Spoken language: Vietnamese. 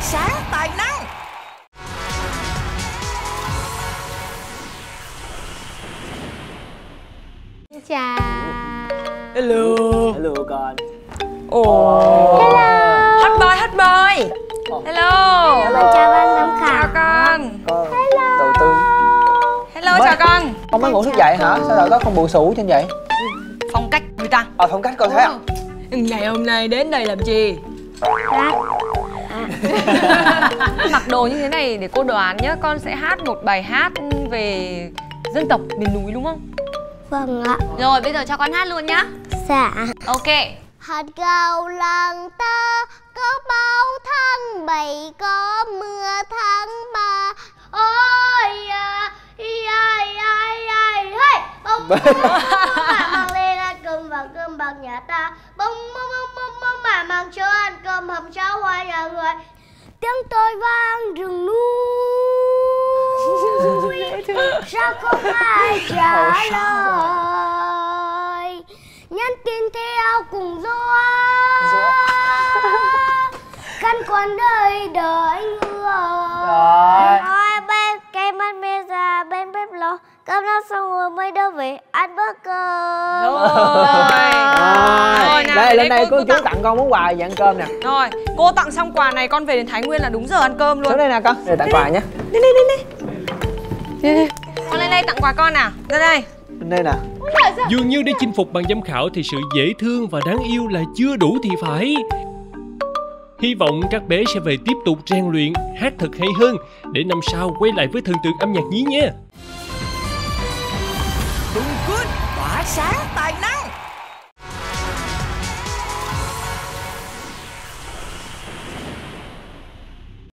tỏa sáng tài năng. Xin chào. Hello. Hello con. Ồ. Hello. Hot boy hot boy hello. Con chào ban giám khảo chào con. con. Đầu tư. Hello Mới- chào con. con mới ngủ thức dậy hả? Sao đầu tóc con bù xù trên vậy? Phong cách người ta. Ờ phong cách con thấy không ngày hôm nay đến đây làm gì Mặc đồ như thế này để cô đoán nhá Con sẽ hát một bài hát về dân tộc miền núi đúng không? Vâng ạ Rồi bây giờ cho con hát luôn nhá Dạ Ok Hạt gạo làng ta có bao tháng bảy có mưa tháng ba ôi à, ai ai ai hey bông bông bông lên ăn cơm và cơm bạc nhà ta bông bông bông bông bông bà mang cho ăn cơm hầm cháo tiếng tôi vang rừng núi. Sao không ai trả lời? Nhắn tin theo cùng gió. Căn con đời đợi người Thôi ăn bữa cơm. Rồi. Rồi. Nào, đây để lên đây cô- cô cô chú tặng. tặng con món quà dạng cơm nè. Rồi cô tặng xong quà này con về đến Thái Nguyên là đúng giờ ăn cơm luôn. Xuống đây nè con. Đây tặng quà nhé. Con lên đây tặng quà con nào. Ra đây. Bên đây nè. Dường như để chinh phục ban giám khảo thì sự dễ thương và đáng yêu là chưa đủ thì phải. Hy vọng các bé sẽ về tiếp tục rèn luyện, hát thật hay hơn để năm sau quay lại với thần tượng âm nhạc nhí nha. Dasha, partner!